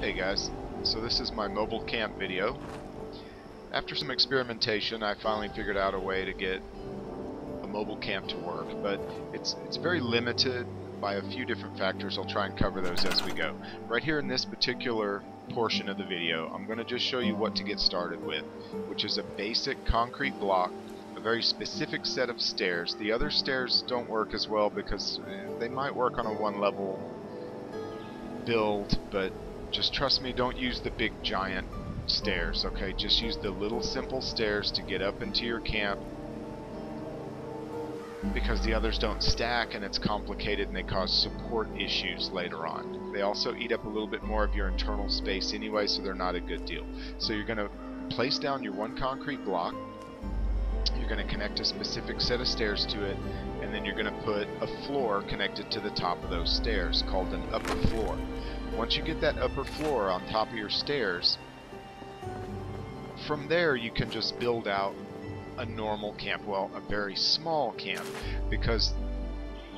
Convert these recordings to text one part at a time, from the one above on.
Hey guys, so this is my mobile camp video. After some experimentation I finally figured out a way to get a mobile camp to work, but it's, it's very limited by a few different factors. I'll try and cover those as we go. Right here in this particular portion of the video, I'm going to just show you what to get started with, which is a basic concrete block, a very specific set of stairs. The other stairs don't work as well because eh, they might work on a one level build, but just trust me, don't use the big giant stairs, okay? Just use the little simple stairs to get up into your camp because the others don't stack and it's complicated and they cause support issues later on. They also eat up a little bit more of your internal space anyway, so they're not a good deal. So you're going to place down your one concrete block, you're going to connect a specific set of stairs to it, and then you're going to put a floor connected to the top of those stairs called an upper floor. Once you get that upper floor on top of your stairs, from there you can just build out a normal camp, well, a very small camp, because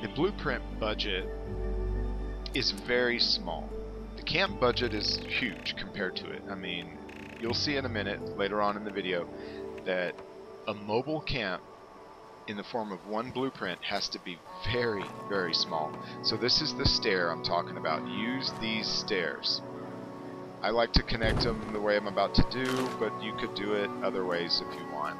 the blueprint budget is very small. The camp budget is huge compared to it. I mean, you'll see in a minute, later on in the video, that a mobile camp in the form of one blueprint has to be very, very small. So this is the stair I'm talking about. Use these stairs. I like to connect them the way I'm about to do, but you could do it other ways if you want.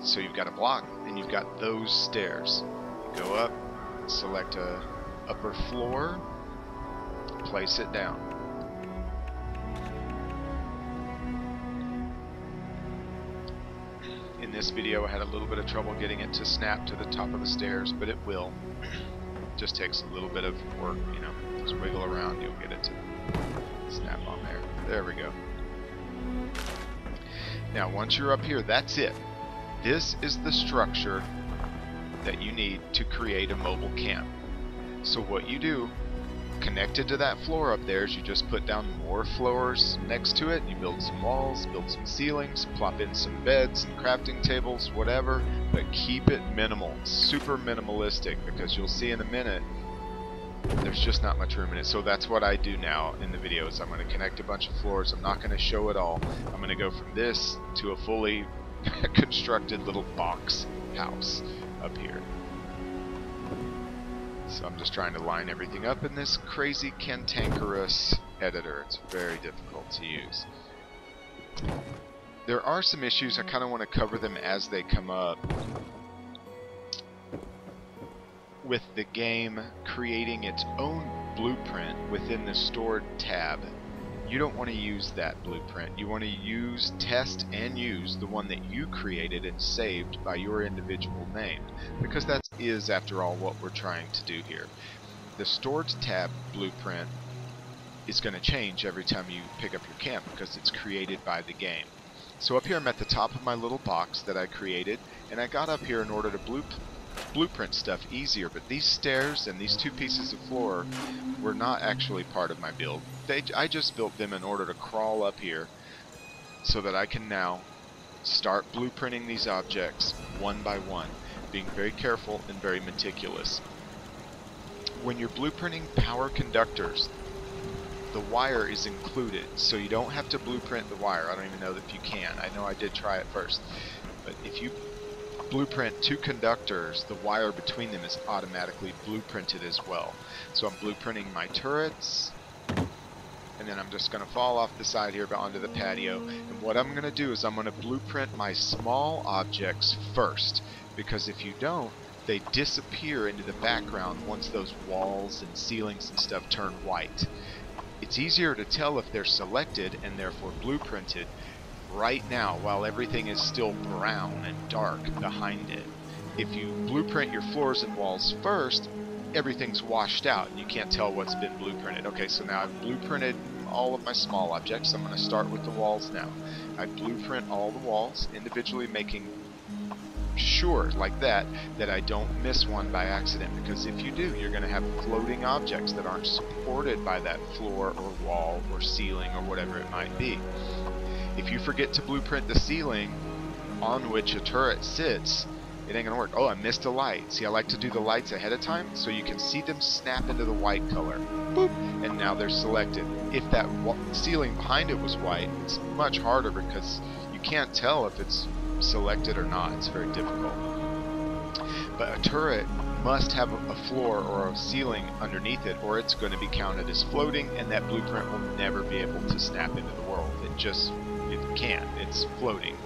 so you've got a block, and you've got those stairs. You go up, select a upper floor, place it down. This video I had a little bit of trouble getting it to snap to the top of the stairs, but it will. Just takes a little bit of work, you know. Just wiggle around, you'll get it to snap on there. There we go. Now once you're up here, that's it. This is the structure that you need to create a mobile camp. So what you do, connected to that floor up there, is you just put down more floors next to it, you build some walls, build some ceilings, plop in some beds and crafting tables, whatever, but keep it minimal, super minimalistic, because you'll see in a minute there's just not much room in it. So that's what I do now in the videos. I'm going to connect a bunch of floors. I'm not going to show it all. I'm going to go from this to a fully constructed little box house up here. So I'm just trying to line everything up in this crazy cantankerous editor. It's very difficult to use. There are some issues. I mm-hmm. kind of want to cover them as they come up with the game creating its own blueprint within the stored tab, you don't want to use that blueprint. You want to use, test, and use the one that you created and saved by your individual name. Because that is, after all, what we're trying to do here. The stored tab blueprint is going to change every time you pick up your camp because it's created by the game. So up here I'm at the top of my little box that I created, and I got up here in order to blueprint blueprint stuff easier, but these stairs and these two pieces of floor were not actually part of my build. They, I just built them in order to crawl up here so that I can now start blueprinting these objects one by one, being very careful and very meticulous. When you're blueprinting power conductors, the wire is included, so you don't have to blueprint the wire. I don't even know if you can. I know I did try it first. But if you blueprint two conductors, the wire between them is automatically blueprinted as well. So I'm blueprinting my turrets, and then I'm just going to fall off the side here onto the patio. And what I'm going to do is I'm going to blueprint my small objects first, because if you don't, they disappear into the background once those walls and ceilings and stuff turn white. It's easier to tell if they're selected and therefore blueprinted right now while everything is still brown and dark behind it. If you blueprint your floors and walls first, everything's washed out and you can't tell what's been blueprinted. Okay, so now I've blueprinted all of my small objects. I'm going to start with the walls now. I blueprint all the walls individually making sure like that that I don't miss one by accident because if you do you're going to have floating objects that aren't supported by that floor or wall or ceiling or whatever it might be. If you forget to blueprint the ceiling on which a turret sits, It ain't gonna work. Oh, I missed a light. See, I like to do the lights ahead of time so you can see them snap into the white color. Boop! And now they're selected. If that ceiling behind it was white, it's much harder because you can't tell if it's selected or not. It's very difficult. But a turret must have a floor or a ceiling underneath it or it's going to be counted as floating and that blueprint will never be able to snap into the world. It just, it can't. It's floating.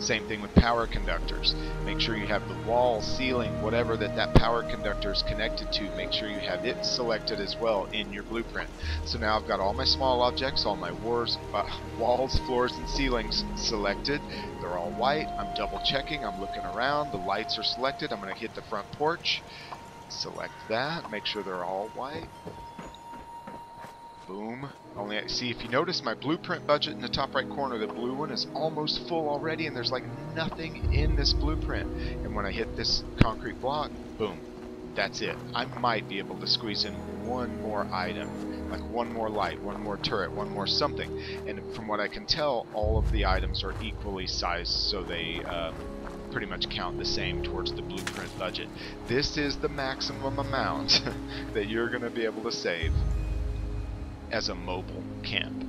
Same thing with power conductors. Make sure you have the wall, ceiling, whatever that that power conductor is connected to. Make sure you have it selected as well in your blueprint. So now I've got all my small objects, all my wars, uh, walls, floors, and ceilings selected. They're all white. I'm double checking. I'm looking around. The lights are selected. I'm going to hit the front porch. Select that. Make sure they're all white. Boom. Only see if you notice my blueprint budget in the top right corner, the blue one is almost full already, and there's like nothing in this blueprint. And when I hit this concrete block, boom, that's it. I might be able to squeeze in one more item, like one more light, one more turret, one more something. And from what I can tell, all of the items are equally sized, so they uh, pretty much count the same towards the blueprint budget. This is the maximum amount that you're going to be able to save as a mobile camp.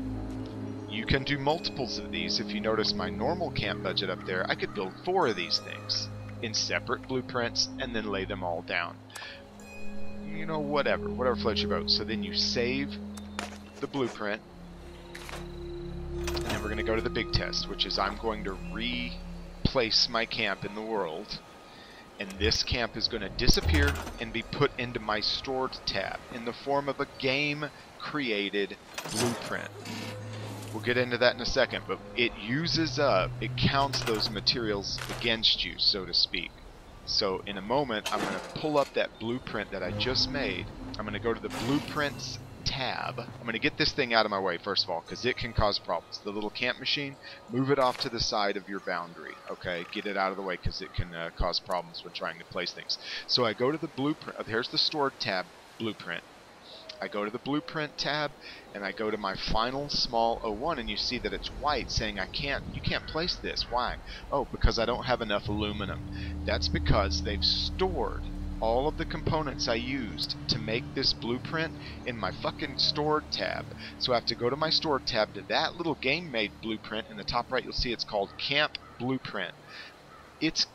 You can do multiples of these. If you notice my normal camp budget up there, I could build four of these things in separate blueprints and then lay them all down. Know, whatever. Whatever floats your boat. So then you save the blueprint. And then we're going to go to the big test, which is I'm going to replace my camp in the world and this camp is going to disappear and be put into my stored tab in the form of a game created blueprint. We'll get into that in a second, but it uses up, it counts those materials against you, so to speak. So in a moment, I'm going to pull up that blueprint that I just made. I'm going to go to the blueprints tab. I'm going to get this thing out of my way first of all because it can cause problems. The little camp machine, move it off to the side of your boundary. Okay, get it out of the way because it can uh, cause problems when trying to place things. So I go to the blueprint. Uh, here's the stored tab, blueprint. I go to the blueprint tab and I go to my final small O1 and you see that it's white saying I can't you can't place this why oh because I don't have enough aluminum that's because they've stored all of the components I used to make this blueprint in my fucking stored tab. So I have to go to my stored tab to that little game made blueprint. In the top right, you'll see it's called Camp Blueprint. It's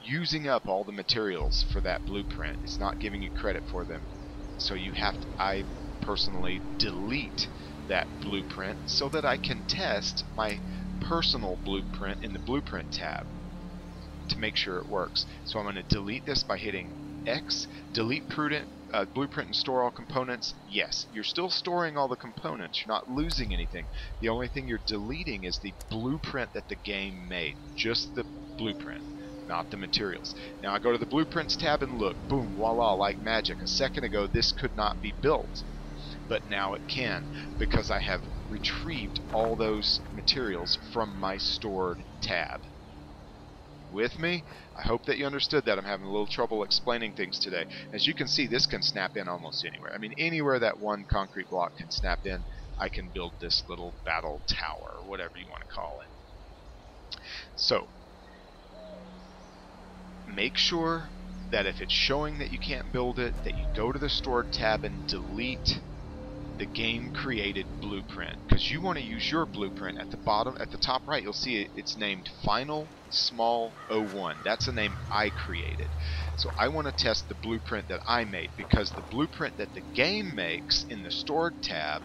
using up all the materials for that blueprint. It's not giving you credit for them. So you have to, I personally delete that blueprint so that I can test my personal blueprint in the blueprint tab to make sure it works. So I'm going to delete this by hitting X, delete prudent, uh, blueprint and store all components, yes, you're still storing all the components. You're not losing anything. The only thing you're deleting is the blueprint that the game made. Just the blueprint, not the materials. Now I go to the blueprints tab and look, boom, voila, like magic. A second ago this could not be built, but now it can because I have retrieved all those materials from my stored tab with me. I hope that you understood that. I'm having a little trouble explaining things today. As you can see, this can snap in almost anywhere. I mean, anywhere that one concrete block can snap in, I can build this little battle tower, whatever you want to call it. So, make sure that if it's showing that you can't build it, that you go to the stored tab and delete the game created blueprint. Because you want to use your blueprint at the bottom at the top right you'll see it, it's named final small 01 that's a name I created. So I want to test the blueprint that I made because the blueprint that the game makes in the stored tab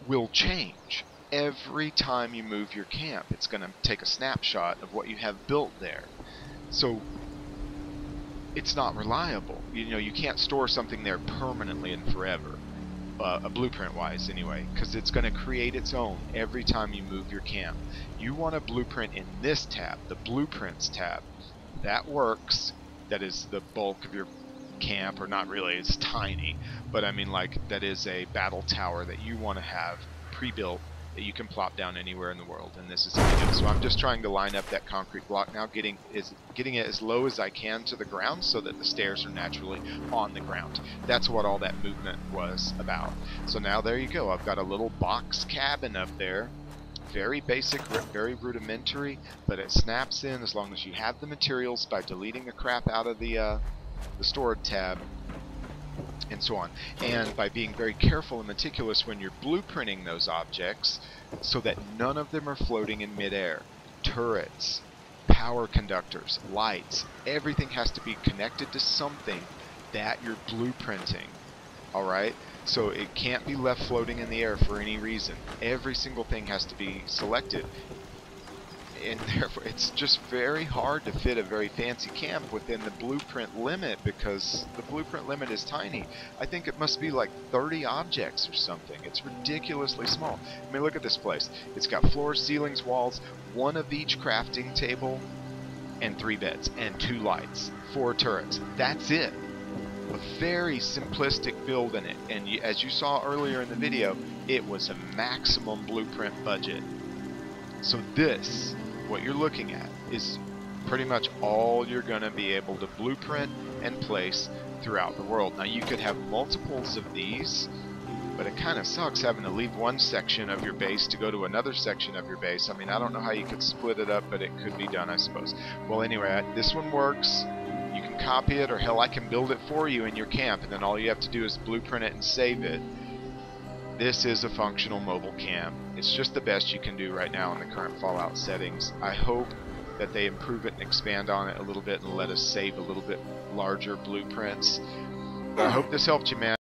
will change every time you move your camp it's going to take a snapshot of what you have built there so it's not reliable. You know, you can't store something there permanently and forever, uh, a blueprint wise anyway, because it's going to create its own every time you move your camp. You want a blueprint in this tab, the blueprints tab. That works. That is the bulk of your camp, or not really, it's tiny, but I mean like that is a battle tower that you want to have pre-built that you can plop down anywhere in the world, and this is it. So I'm just trying to line up that concrete block now, getting is getting it as low as I can to the ground so that the stairs are naturally on the ground. That's what all that movement was about. So now there you go. I've got a little box cabin up there very basic, very rudimentary, but it snaps in as long as you have the materials by deleting the crap out of the, uh, the stored tab and so on. And by being very careful and meticulous when you're blueprinting those objects so that none of them are floating in midair. Turrets, power conductors, lights, everything has to be connected to something that you're blueprinting. Alright? So it can't be left floating in the air for any reason. Every single thing has to be selected and therefore it's just very hard to fit a very fancy camp within the blueprint limit because the blueprint limit is tiny. I think it must be like 30 objects or something. It's ridiculously small. I mean, look at this place. It's got floors, ceilings, walls, one of each crafting table, and three beds, and two lights, four turrets. That's it. A very simplistic build in it, and as you saw earlier in the video, it was a maximum blueprint budget. So this what you're looking at is pretty much all you're going to be able to blueprint and place throughout the world. Now you could have multiples of these, but it kind of sucks having to leave one section of your base to go to another section of your base. I mean, I don't know how you could split it up, but it could be done, I suppose. Well, anyway, this one works. You can copy it, or hell, I can build it for you in your camp, and then all you have to do is blueprint it and save it. This is a functional mobile cam. It's just the best you can do right now in the current Fallout settings. I hope that they improve it and expand on it a little bit and let us save a little bit larger blueprints. I hope this helped you, man.